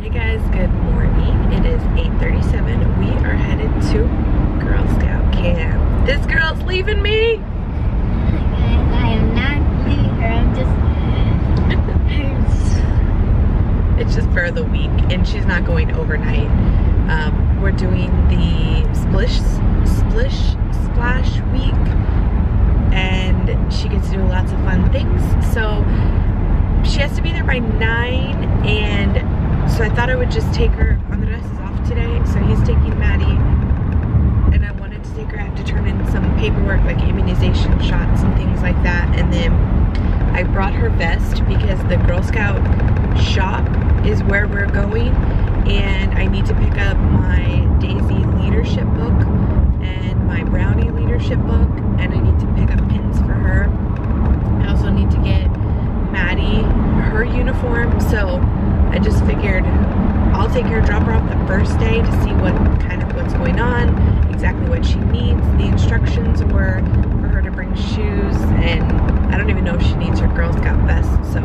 Hey guys, good morning. It is 8.37. We are headed to Girl Scout camp. This girl's leaving me. I am not leaving her. I'm just. It's just for the week and she's not going overnight. Um, we're doing the splish, splish, splash week and she gets to do lots of fun things. So she has to be there by nine and so I thought I would just take her, Andres is off today, so he's taking Maddie. And I wanted to take her, I have to turn in some paperwork like immunization shots and things like that. And then I brought her vest because the Girl Scout shop is where we're going. And I need to pick up my Daisy leadership book and my Brownie leadership book. And I need to pick up pins for her. I also need to get Maddie her uniform so I just figured I'll take her, drop her off the first day to see what kind of what's going on, exactly what she needs. The instructions were for her to bring shoes and I don't even know if she needs her Girl Scout vest. So,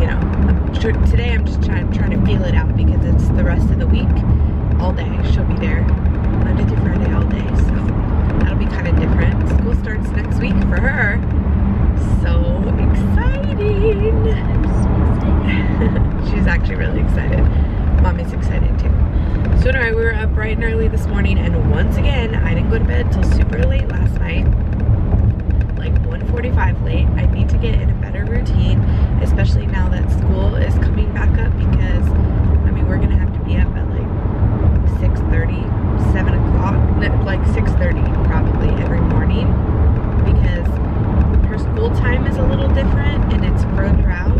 you know, today I'm just trying, trying to feel it out because it's the rest of the week, all day. She'll be there Monday through Friday all day. So that'll be kind of different. School starts next week for her. So exciting. She's actually really excited. Mommy's excited too. So anyway, we were up bright and early this morning and once again, I didn't go to bed till super late last night. Like 1.45 late. I need to get in a better routine, especially now that school is coming back up because, I mean, we're gonna have to be up at like 6.30, 7 o'clock, like 6.30 probably every morning because her school time is a little different and it's further out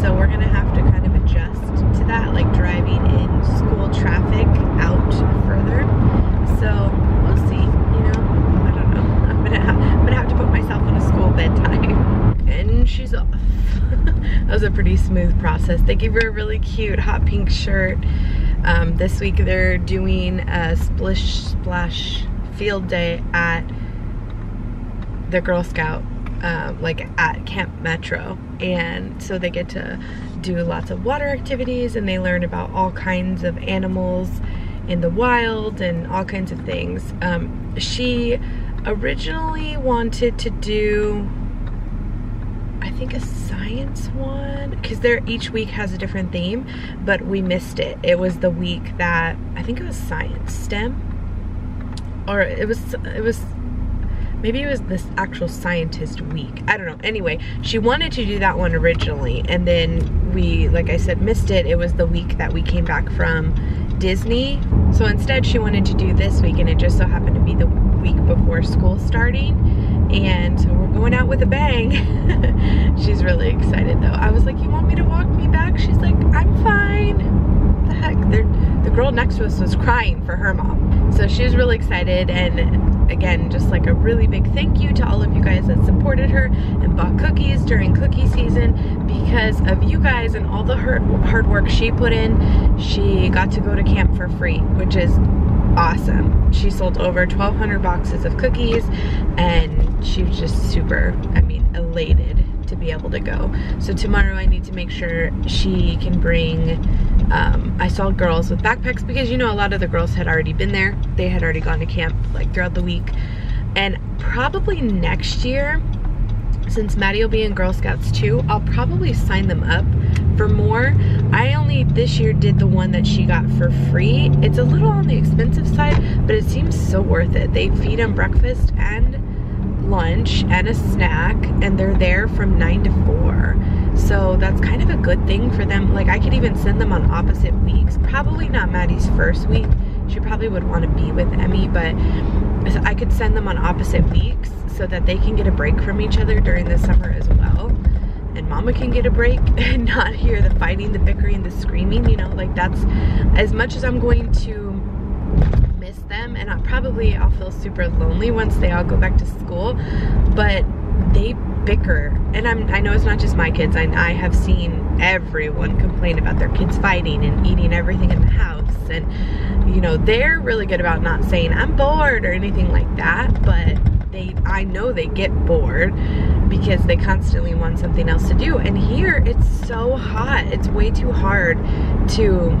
so we're gonna have to kind of adjust to that, like driving in school traffic out further. So we'll see, you know, I don't know. I'm gonna, ha I'm gonna have to put myself on a school bedtime. And she's off. that was a pretty smooth process. They gave her a really cute hot pink shirt. Um, this week they're doing a splish splash field day at the Girl Scout um, like at Camp Metro and so they get to do lots of water activities and they learn about all kinds of animals in the wild and all kinds of things. Um, she originally wanted to do think a science one? Because there each week has a different theme but we missed it. It was the week that I think it was science STEM? Or it was it was maybe it was this actual scientist week. I don't know. Anyway she wanted to do that one originally and then we like i said missed it. It was the week that we came back from disney. So instead she wanted to do this week and it just so happened to be the week before school starting and so we're going out with a bang. She's really excited though. I was like you want me to walk me back? She's like i'm fine. The heck? They're, the girl next to us was crying for her mom. So she was really excited. And again, just like a really big thank you to all of you guys that supported her and bought cookies during cookie season. Because of you guys and all the hard work she put in. She got to go to camp for free, which is awesome. She sold over 1,200 boxes of cookies and she was just super, I mean, elated to be able to go. So tomorrow I need to make sure she can bring, um, I saw girls with backpacks because you know a lot of the girls had already been there. They had already gone to camp like throughout the week. And probably next year, since Maddie will be in Girl Scouts too, I'll probably sign them up for more. I only this year did the one that she got for free. It's a little on the expensive side, but it seems so worth it. They feed them breakfast and lunch and a snack and they're there from 9 to 4 so that's kind of a good thing for them like I could even send them on opposite weeks probably not Maddie's first week she probably would want to be with Emmy but I could send them on opposite weeks so that they can get a break from each other during the summer as well and mama can get a break and not hear the fighting the bickering the screaming you know like that's as much as I'm going to miss them and I'll probably I'll feel super lonely once they all go back to school but they bicker. And I'm, I know it's not just my kids I, I have seen everyone complain about their kids fighting and eating everything in the house and you know they're really good about not saying I'm bored or anything like that but they I know they get bored because they constantly want something else to do. And here it's so hot. It's way too hard to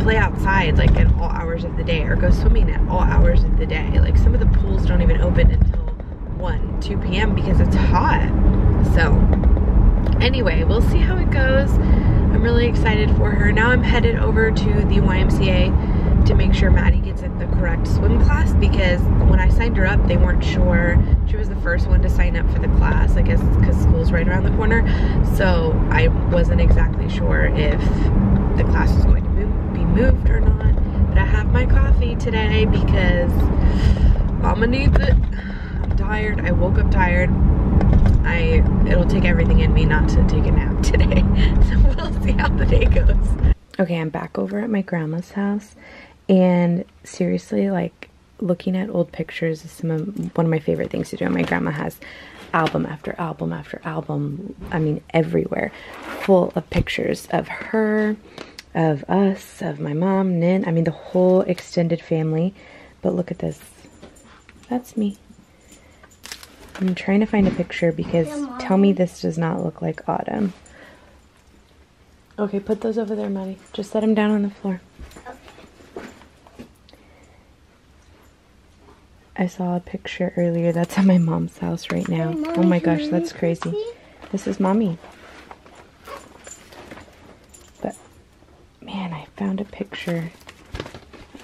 play outside like at all hours of the day or go swimming at all hours of the day. Like some of the pools don't even open until 1, 2 p.m. because it's hot. So anyway, we'll see how it goes. I'm really excited for her. Now I'm headed over to the YMCA to make sure Maddie gets in the correct swim class because when I signed her up, they weren't sure. She was the first one to sign up for the class, I guess because school's right around the corner. So I wasn't exactly sure if the class was going to move, be moved or not. But I have my coffee today because mama needs it. I'm tired. I woke up tired. I it'll take everything in me not to take a nap today. so we'll see how the day goes. Okay, I'm back over at my grandma's house and seriously like looking at old pictures is some of one of my favorite things to do. My grandma has album after album after album, I mean everywhere, full of pictures of her, of us, of my mom, Nin, I mean the whole extended family. But look at this. That's me. I'm trying to find a picture because tell me this does not look like autumn. Okay, put those over there, Maddie. Just set them down on the floor. I saw a picture earlier. That's at my mom's house right now. Oh my gosh, that's crazy. This is mommy. But, man, I found a picture.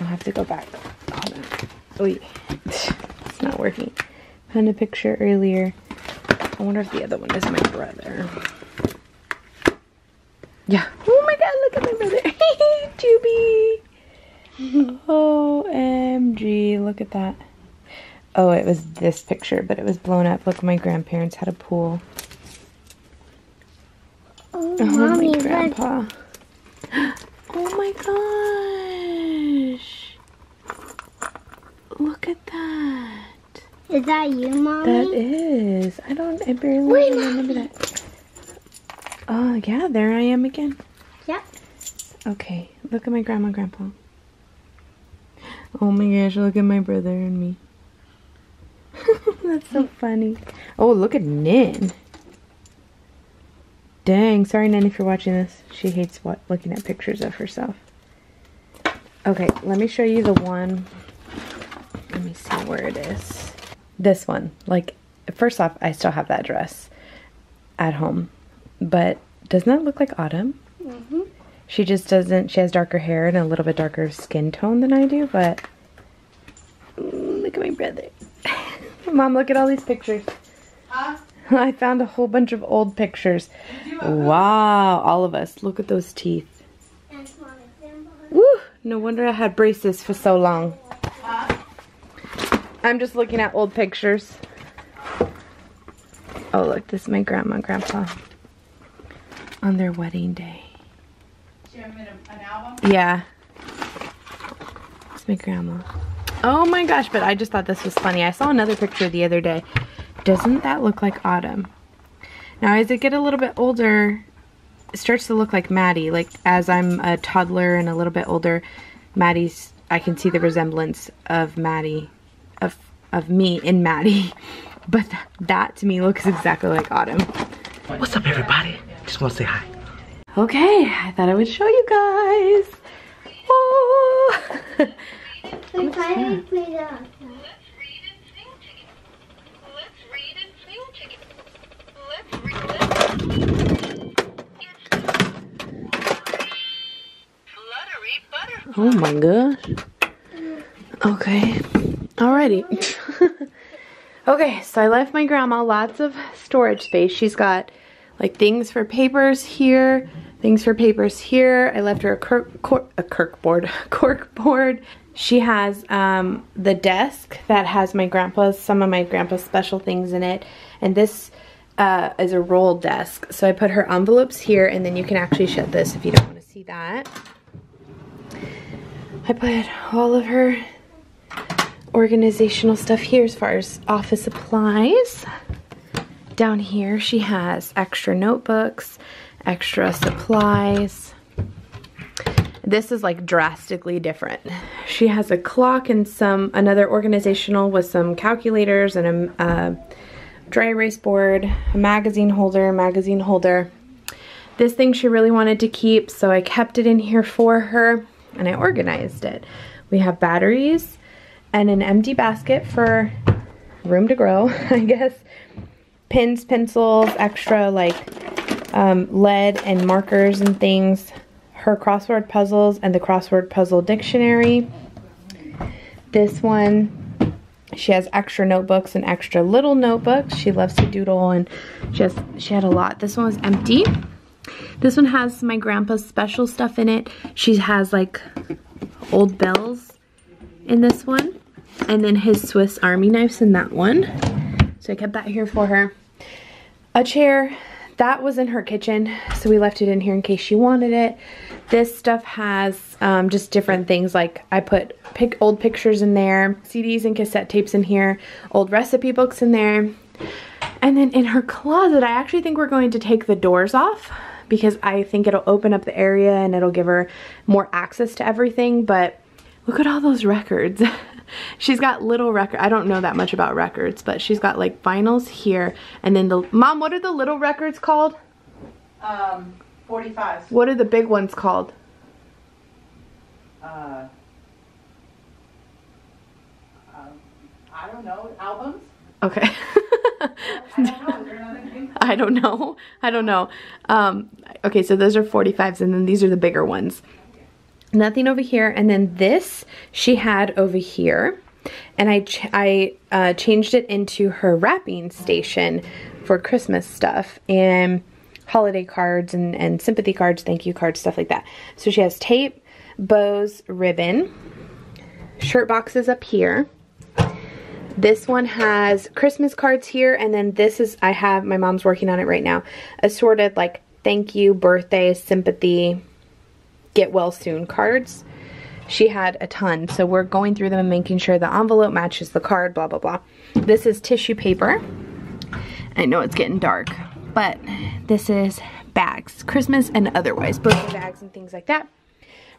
I'll have to go back. Hold on. Oh, it's not working. Found a picture earlier. I wonder if the other one is my brother. Yeah. Oh my god, look at my brother. Juby. OMG, look at that. Oh, it was this picture, but it was blown up. Look, my grandparents had a pool. Oh, Oh, mommy, my look. grandpa. Oh my gosh. Look at that. Is that you, mommy? That is. I don't, I barely Wait, remember that. Oh, yeah, there I am again. Yep. Okay, look at my grandma and grandpa. Oh my gosh, look at my brother and me. That's so funny. Oh, look at Nin. Dang, sorry Nin if you're watching this. She hates what, looking at pictures of herself. Okay, let me show you the one. Let me see where it is. This one. Like, first off, I still have that dress at home. But doesn't that look like Autumn? Mm-hmm. She just doesn't, she has darker hair and a little bit darker skin tone than I do, but Ooh, look at my brother. Mom, look at all these pictures. Huh? I found a whole bunch of old pictures. Wow, all of us. Look at those teeth. Woo! No wonder I had braces for so long. I'm just looking at old pictures. Oh, look, this is my grandma and grandpa on their wedding day. Yeah. It's my grandma. Oh my gosh, but I just thought this was funny. I saw another picture the other day. Doesn't that look like Autumn? Now, as I get a little bit older, it starts to look like Maddie. Like, as I'm a toddler and a little bit older, Maddie's, I can see the resemblance of Maddie, of, of me in Maddie. But th that to me looks exactly like Autumn. What's up, everybody? Just want to say hi. Okay, I thought I would show you guys. Oh. We finally played it outside. Let's read and sing together. Let's read and sing together. Let's read. Fluttery butterfly. oh my gosh. Okay. Alrighty. okay, so I left my grandma lots of storage space. She's got like things for papers here, things for papers here. I left her a cork, cork a cork board, cork board. She has um, the desk that has my grandpa's, some of my grandpa's special things in it. And this uh, is a roll desk. So I put her envelopes here and then you can actually shut this if you don't want to see that. I put all of her organizational stuff here as far as office supplies. Down here she has extra notebooks, extra supplies. This is like drastically different. She has a clock and some another organizational with some calculators and a dry erase board, a magazine holder, magazine holder. This thing she really wanted to keep, so I kept it in here for her and I organized it. We have batteries and an empty basket for room to grow, I guess. Pins, pencils, extra like um, lead and markers and things. Her crossword puzzles and the crossword puzzle dictionary. This one she has extra notebooks and extra little notebooks. She loves to doodle and just she had a lot. This one was empty. This one has my grandpa's special stuff in it. She has like old bells in this one. And then his Swiss Army knives in that one. So I kept that here for her. A chair, that was in her kitchen. So we left it in here in case she wanted it. This stuff has um, just different things like I put old pictures in there, CDs and cassette tapes in here, old recipe books in there. And then in her closet, I actually think we're going to take the doors off because I think it'll open up the area and it'll give her more access to everything. But look at all those records. she's got little record. I don't know that much about records, but she's got like vinyls here. And then the, mom, what are the little records called? Um, 45. What are the big ones called? Uh, um, I don't know. Albums? Okay. I don't know. Is there another name? I don't know. I don't know. Um, okay, so those are 45s and then these are the bigger ones. Nothing over here. And then this she had over here. And I, ch I uh, changed it into her wrapping station for Christmas stuff and holiday cards and, and sympathy cards, thank you cards, stuff like that. So she has tape, bows, ribbon, shirt boxes up here. This one has Christmas cards here, and then this is, I have, my mom's working on it right now, assorted like thank you, birthday, sympathy, get well soon cards. She had a ton, so we're going through them and making sure the envelope matches the card, blah, blah, blah. This is tissue paper. I know it's getting dark, but this is bags, Christmas and otherwise, birthday bags and things like that.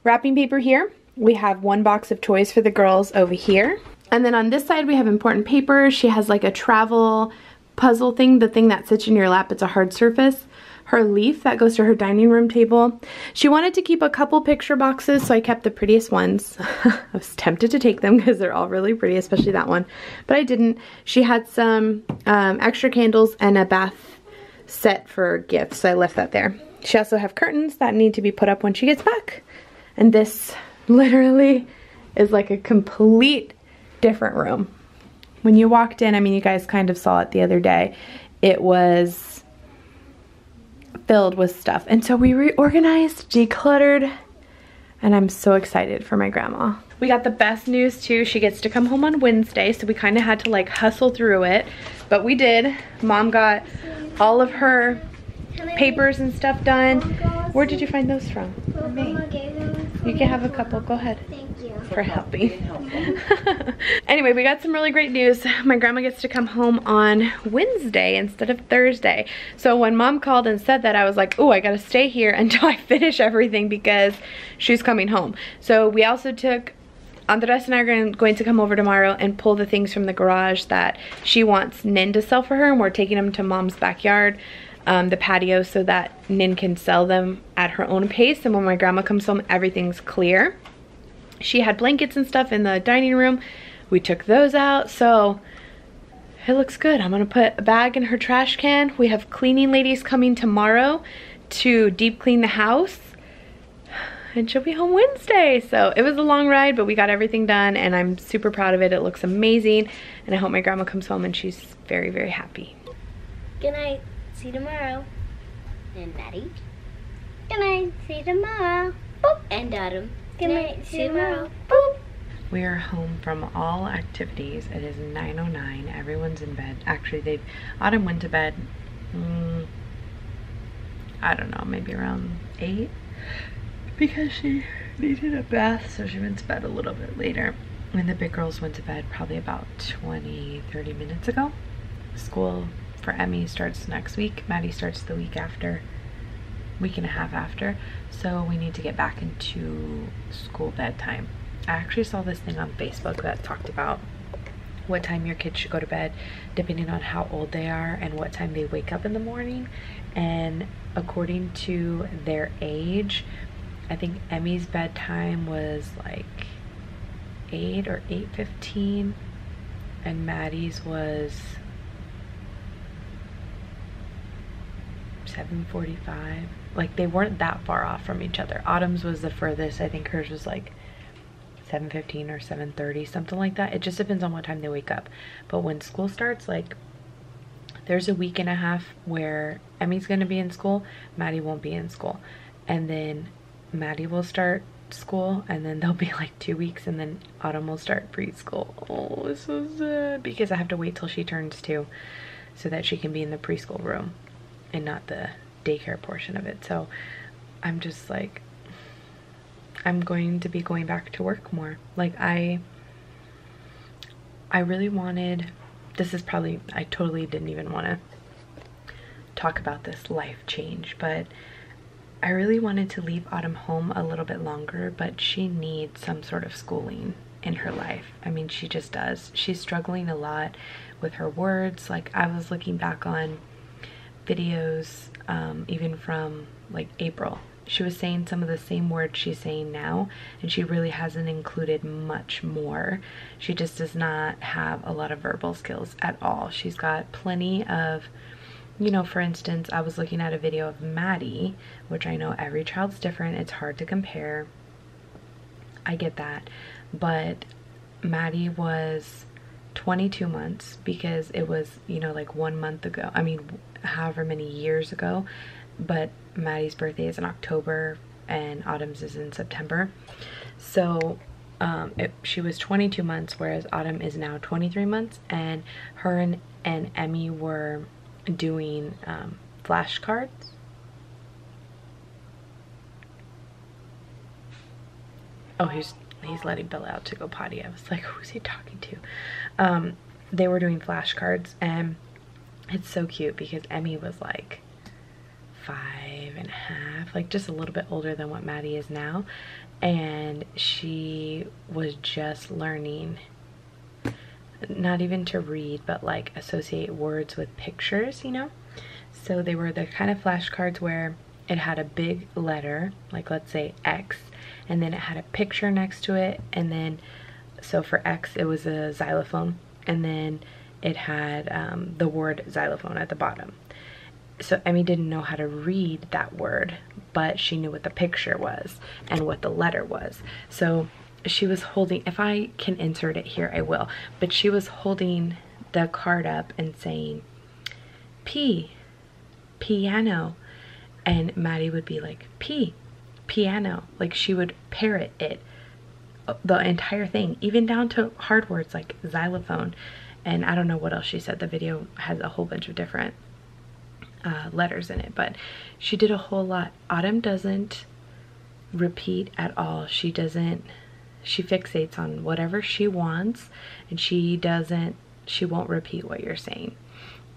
Wrapping paper here. We have one box of toys for the girls over here. And then on this side we have important paper. She has like a travel puzzle thing, the thing that sits in your lap, it's a hard surface. Her leaf that goes to her dining room table. She wanted to keep a couple picture boxes, so I kept the prettiest ones. I was tempted to take them because they're all really pretty, especially that one, but I didn't. She had some um, extra candles and a bath set for gifts, so I left that there. She also have curtains that need to be put up when she gets back. And this literally is like a complete different room. When you walked in, I mean, you guys kind of saw it the other day. It was filled with stuff. And so we reorganized, decluttered, and I'm so excited for my grandma. We got the best news too. She gets to come home on Wednesday, so we kind of had to like hustle through it, but we did. Mom got all of her papers and stuff done. Where did you find those from? Me. gave them. You can have a couple, go ahead Thank you. for helping. anyway, we got some really great news. My grandma gets to come home on Wednesday instead of Thursday. So when mom called and said that, I was like, oh, I gotta stay here until I finish everything because she's coming home. So we also took Andres and I are going to come over tomorrow and pull the things from the garage that she wants Nin to sell for her and we're taking them to mom's backyard, um, the patio, so that Nin can sell them at her own pace and when my grandma comes home everything's clear. She had blankets and stuff in the dining room. We took those out, so it looks good. I'm gonna put a bag in her trash can. We have cleaning ladies coming tomorrow to deep clean the house and she'll be home Wednesday. So it was a long ride, but we got everything done and I'm super proud of it. It looks amazing. And I hope my grandma comes home and she's very, very happy. Good night. See you tomorrow. And Maddie. Good night. See you tomorrow. Boop. And Adam. Good night. See you tomorrow. Boop. We are home from all activities. It is 9.09. Everyone's in bed. Actually, they've, Autumn went to bed, mm, I don't know, maybe around 8 because she needed a bath, so she went to bed a little bit later. And the big girls went to bed probably about 20, 30 minutes ago. School for Emmy starts next week. Maddie starts the week after. week and a half after. So we need to get back into school bedtime. I actually saw this thing on Facebook that talked about what time your kids should go to bed depending on how old they are and what time they wake up in the morning and according to their age i think emmy's bedtime was like 8 or 8.15 and maddie's was 7.45 like they weren't that far off from each other. Autumn's was the furthest. I think hers was like 7.15 or 7.30 something like that. It just depends on what time they wake up. But when school starts like there's a week and a half where emmy's to be in school maddie won't be in school. And then maddie will start school and then there'll be like two weeks and then autumn will start preschool oh this so sad because i have to wait till she turns two so that she can be in the preschool room and not the daycare portion of it so i'm just like I'm going to be going back to work more. Like I I really wanted this is probably I totally didn't even want to talk about this life change, but I really wanted to leave Autumn home a little bit longer, but she needs some sort of schooling in her life. I mean, she just does. She's struggling a lot with her words. Like I was looking back on videos um, even from like April she was saying some of the same words she's saying now and she really hasn't included much more she just does not have a lot of verbal skills at all she's got plenty of you know for instance i was looking at a video of maddie which i know every child's different. It's hard to compare. I get that. But maddie was 22 months because it was you know like one month ago. I mean however many years ago. But Maddie's birthday is in October and Autumn's is in September. So um, it, she was 22 months, whereas Autumn is now 23 months, and her and, and Emmy were doing um, flashcards. Oh, he's he's letting Bella out to go potty. I was like, who's he talking to? Um, they were doing flashcards, and it's so cute because Emmy was like five and a half, like just a little bit older than what Maddie is now. And she was just learning not even to read, but like associate words with pictures, you know? So they were the kind of flashcards where it had a big letter, like let's say X, and then it had a picture next to it. And then, so for X, it was a xylophone. And then it had um, the word xylophone at the bottom so Emmy didn't know how to read that word, but she knew what the picture was and what the letter was. So she was holding, if I can insert it here, I will, but she was holding the card up and saying, P, piano. And Maddie would be like, P, piano. Like she would parrot it, the entire thing, even down to hard words like xylophone. And I don't know what else she said. The video has a whole bunch of different uh, letters in it, but she did a whole lot. Autumn doesn't repeat at all. She doesn't, she fixates on whatever she wants and she doesn't, she won't repeat what you're saying.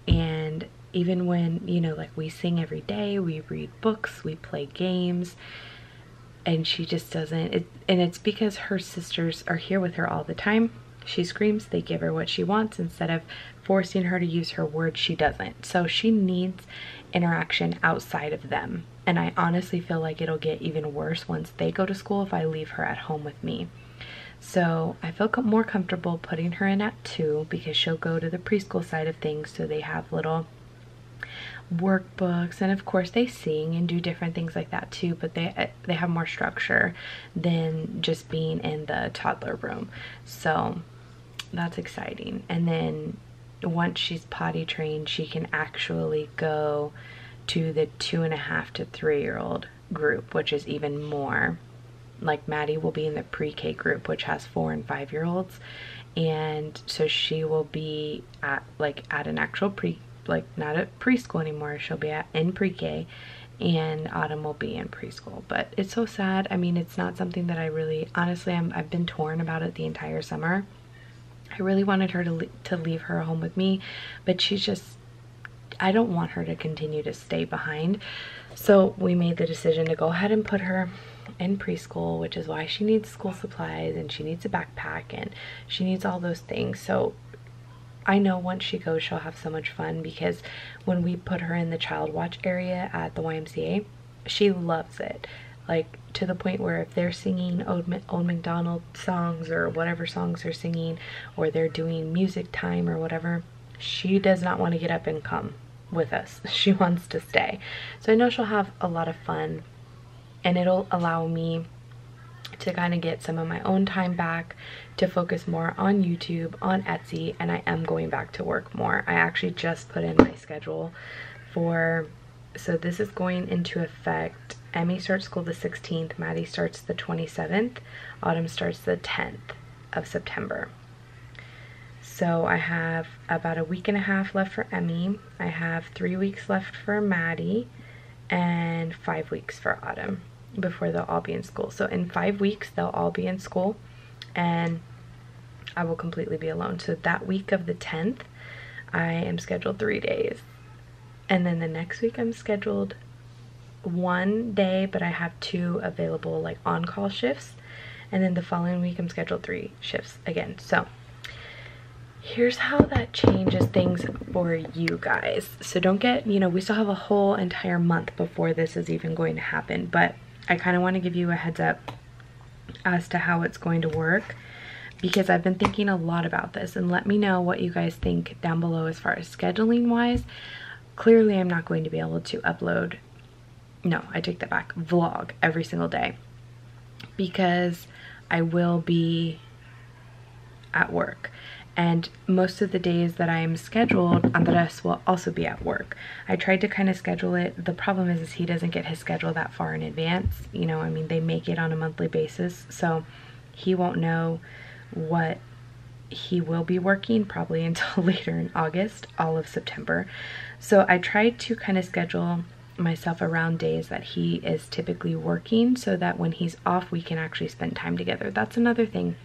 And even when, you know, like we sing every day, we read books, we play games, and she just doesn't, it, and it's because her sisters are here with her all the time. She screams, they give her what she wants instead of forcing her to use her words she doesn't so she needs interaction outside of them and i honestly feel like it'll get even worse once they go to school if i leave her at home with me so i feel more comfortable putting her in at two because she'll go to the preschool side of things so they have little workbooks and of course they sing and do different things like that too but they eh, they have more structure than just being in the toddler room so that's exciting and then once she's potty trained, she can actually go to the two and a half to three year old group, which is even more. Like Maddie will be in the pre-K group, which has four and five year olds. And so she will be at like at an actual pre, like not at preschool anymore. She'll be at in pre-K and Autumn will be in preschool. But it's so sad. I mean, it's not something that I really, honestly, I'm, I've been torn about it the entire summer I really wanted her to, to leave her home with me, but she's just, I don't want her to continue to stay behind. So we made the decision to go ahead and put her in preschool, which is why she needs school supplies and she needs a backpack and she needs all those things. So I know once she goes, she'll have so much fun because when we put her in the child watch area at the YMCA, she loves it. Like to the point where if they're singing Old, Old McDonald songs or whatever songs they're singing, or they're doing music time or whatever, she does not want to get up and come with us. She wants to stay. So I know she'll have a lot of fun and it'll allow me to kind of get some of my own time back to focus more on YouTube, on Etsy, and I am going back to work more. I actually just put in my schedule for, so this is going into effect. Emmy starts school the 16th, Maddie starts the 27th, Autumn starts the 10th of September. So I have about a week and a half left for Emmy. I have three weeks left for Maddie and five weeks for Autumn before they'll all be in school. So in five weeks, they'll all be in school and I will completely be alone. So that week of the 10th, I am scheduled three days. And then the next week I'm scheduled one day, but I have two available like on-call shifts. And then the following week I'm scheduled three shifts again. So here's how that changes things for you guys. So don't get, you know, we still have a whole entire month before this is even going to happen, but I kind of want to give you a heads up as to how it's going to work because I've been thinking a lot about this and let me know what you guys think down below as far as scheduling wise. Clearly I'm not going to be able to upload, no, I take that back, vlog every single day because I will be at work and most of the days that I'm scheduled, Andres will also be at work. I tried to kind of schedule it. The problem is, is he doesn't get his schedule that far in advance. You know, I mean, they make it on a monthly basis, so he won't know what he will be working probably until later in August, all of September. So I tried to kind of schedule myself around days that he is typically working so that when he's off, we can actually spend time together. That's another thing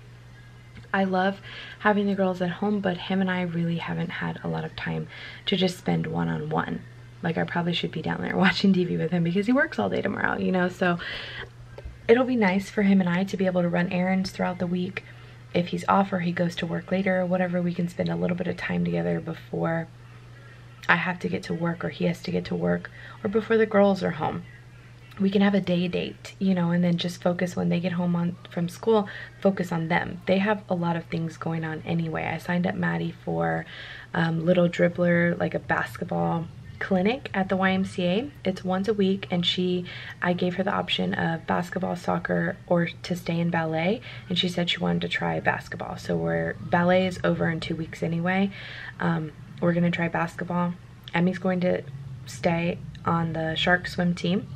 I love having the girls at home, but him and I really haven't had a lot of time to just spend one-on-one. -on -one. Like I probably should be down there watching TV with him because he works all day tomorrow, you know? So it'll be nice for him and I to be able to run errands throughout the week. If he's off or he goes to work later or whatever, we can spend a little bit of time together before I have to get to work or he has to get to work or before the girls are home we can have a day date, you know, and then just focus when they get home on from school, focus on them. They have a lot of things going on anyway. I signed up Maddie for um, Little Dribbler, like a basketball clinic at the YMCA. It's once a week and she, I gave her the option of basketball, soccer, or to stay in ballet. And she said she wanted to try basketball. So we're, ballet is over in two weeks anyway. Um, we're gonna try basketball. Emmy's going to stay on the shark swim team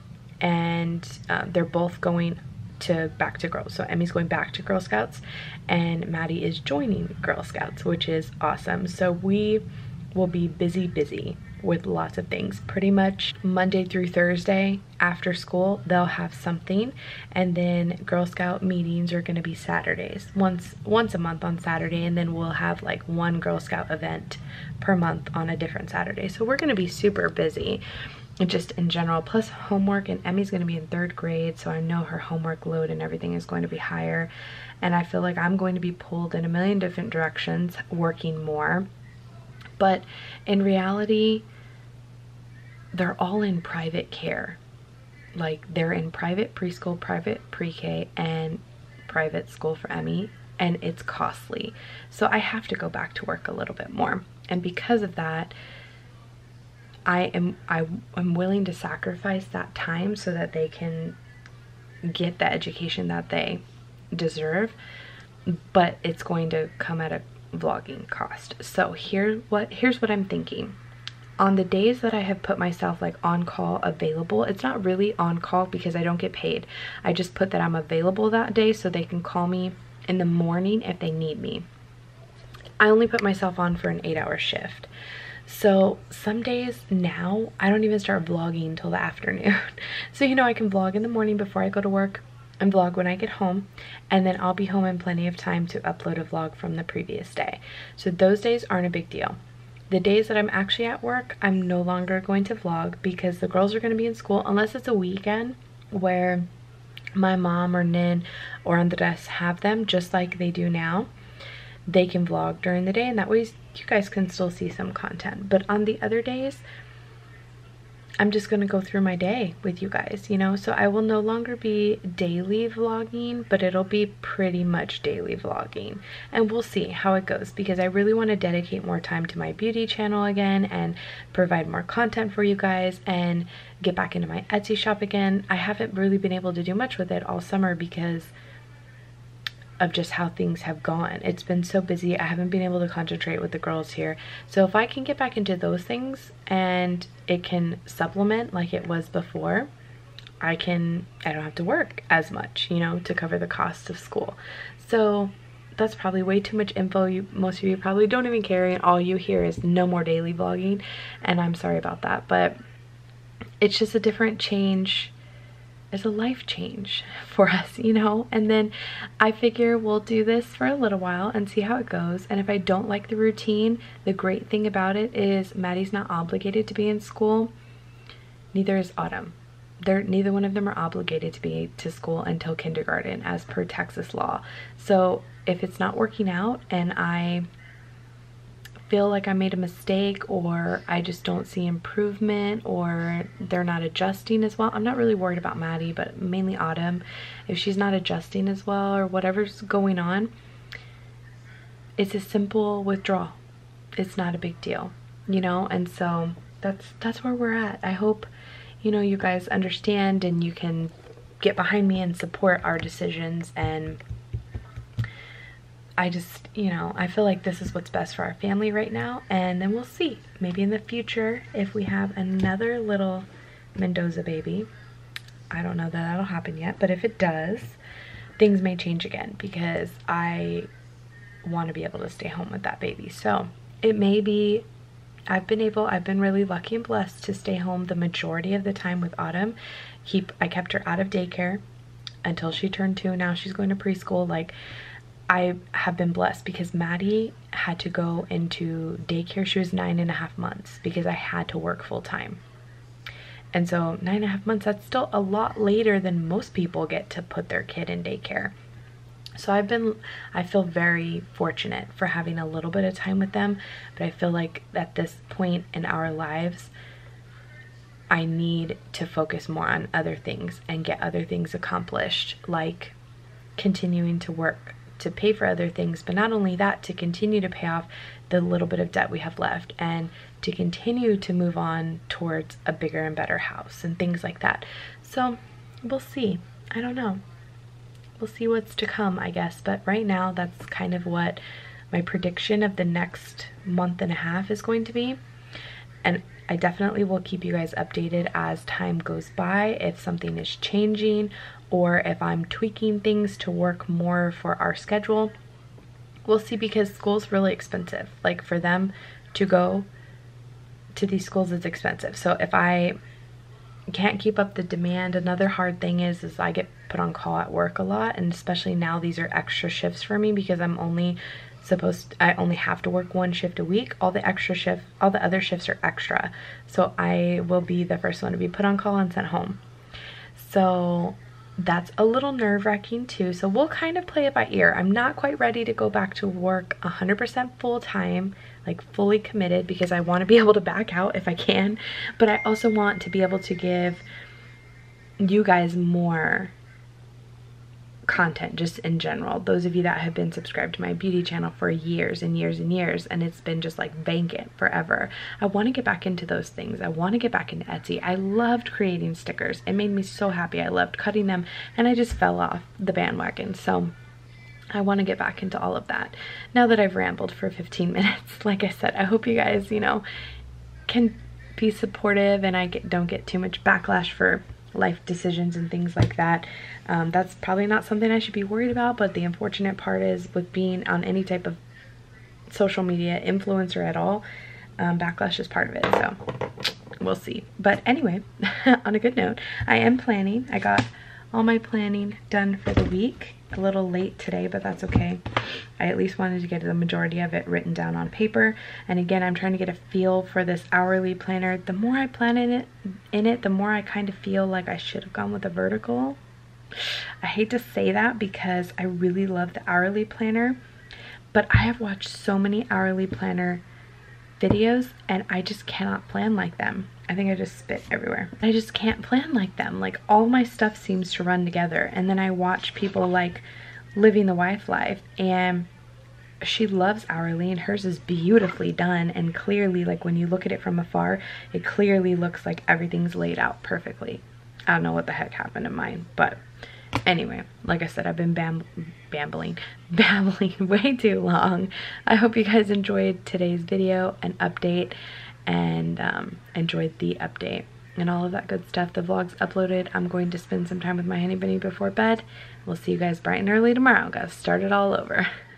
and uh, they're both going to back to girls so emmy's going back to girl scouts and maddie is joining girl scouts which is awesome. So we will be busy busy with lots of things. Pretty much monday through thursday after school they'll have something and then girl scout meetings are going to be saturdays once once a month on saturday and then we'll have like one girl scout event per month on a different saturday. So we're going to be super busy just in general plus homework and Emmy's going to be in third grade so I know her homework load and everything is going to be higher. And I feel like I'm going to be pulled in a million different directions working more. But in reality they're all in private care. Like they're in private preschool private pre-K and private school for Emmy and it's costly. So I have to go back to work a little bit more. And because of that I am I am willing to sacrifice that time so that they can get the education that they deserve but it's going to come at a vlogging cost. So here what here's what I'm thinking. On the days that I have put myself like on call available it's not really on call because I don't get paid. I just put that I'm available that day so they can call me in the morning if they need me. I only put myself on for an eight hour shift so some days now, I don't even start vlogging until the afternoon. so, you know, I can vlog in the morning before I go to work and vlog when I get home. And then I'll be home in plenty of time to upload a vlog from the previous day. So those days aren't a big deal. the days that I'm actually at work, I'm no longer going to vlog because the girls are going to be in school unless it's a weekend where my mom or Nin or Andres have them just like they do now. They can vlog during the day and that way you guys can still see some content. But on the other days, I'm just going to go through my day with you guys, you know? So I will no longer be daily vlogging, but it'll be pretty much daily vlogging. And we'll see how it goes because I really want to dedicate more time to my beauty channel again and provide more content for you guys and get back into my Etsy shop again. I haven't really been able to do much with it all summer because of just how things have gone. It's been so busy. I haven't been able to concentrate with the girls here. So if I can get back into those things and it can supplement like it was before, I can, I don't have to work as much, you know, to cover the costs of school. So that's probably way too much info. You, most of you probably don't even care and all you hear is no more daily vlogging. And I'm sorry about that, but it's just a different change is a life change for us, you know? And then I figure we'll do this for a little while and see how it goes. And if I don't like the routine, the great thing about it is Maddie's not obligated to be in school. Neither is Autumn. They're, neither one of them are obligated to be to school until kindergarten as per Texas law. So if it's not working out and I feel like I made a mistake or I just don't see improvement or they're not adjusting as well. I'm not really worried about Maddie, but mainly Autumn. If she's not adjusting as well or whatever's going on, it's a simple withdrawal. It's not a big deal, you know? And so that's that's where we're at. I hope, you know, you guys understand and you can get behind me and support our decisions and I just, you know, I feel like this is what's best for our family right now. And then we'll see. Maybe in the future, if we have another little Mendoza baby, I don't know that that'll happen yet, but if it does, things may change again because I want to be able to stay home with that baby. So it may be, I've been able, I've been really lucky and blessed to stay home the majority of the time with Autumn. Keep, I kept her out of daycare until she turned two. Now she's going to preschool. Like, I have been blessed because Maddie had to go into daycare. She was nine and a half months because I had to work full time. And so nine and a half months, that's still a lot later than most people get to put their kid in daycare. So I've been, I feel very fortunate for having a little bit of time with them, but I feel like at this point in our lives, I need to focus more on other things and get other things accomplished, like continuing to work to pay for other things, but not only that, to continue to pay off the little bit of debt we have left and to continue to move on towards a bigger and better house and things like that. So we'll see. I don't know. We'll see what's to come, I guess. But right now, that's kind of what my prediction of the next month and a half is going to be. And I definitely will keep you guys updated as time goes by if something is changing or if I'm tweaking things to work more for our schedule. We'll see because school's really expensive. Like for them to go to these schools is expensive. So if I can't keep up the demand, another hard thing is is I get put on call at work a lot and especially now these are extra shifts for me because I'm only supposed I only have to work one shift a week. All the extra shift all the other shifts are extra. So I will be the first one to be put on call and sent home. So that's a little nerve-wracking too so we'll kind of play it by ear i'm not quite ready to go back to work 100% full-time like fully committed because i want to be able to back out if i can but i also want to be able to give you guys more content just in general. Those of you that have been subscribed to my beauty channel for years and years and years and it's been just like vacant forever i want to get back into those things. I want to get back into etsy. I loved creating stickers. It made me so happy. I loved cutting them and i just fell off the bandwagon. So I want to get back into all of that. Now that I've rambled for 15 minutes, like I said, I hope you guys, you know, can be supportive and I get, don't get too much backlash for life decisions and things like that. Um, that's probably not something I should be worried about, but the unfortunate part is with being on any type of social media influencer at all, um, backlash is part of it, so we'll see. But anyway, on a good note, I am planning, I got all my planning done for the week. A little late today, but that's okay. I at least wanted to get the majority of it written down on paper. And again, I'm trying to get a feel for this hourly planner. The more I plan in it, in it, the more I kind of feel like I should have gone with a vertical. I hate to say that because I really love the hourly planner, but I have watched so many hourly planner videos and I just cannot plan like them. I think I just spit everywhere. I just can't plan like them. Like all my stuff seems to run together. And then I watch people like living the wife life and she loves hourly and hers is beautifully done and clearly like when you look at it from afar it clearly looks like everything's laid out perfectly i don't know what the heck happened to mine but anyway like i said i've been bam bambling babbling way too long i hope you guys enjoyed today's video and update and um, enjoyed the update and all of that good stuff. The vlog's uploaded. I'm going to spend some time with my honey bunny before bed. We'll see you guys bright and early tomorrow. Gotta start it all over.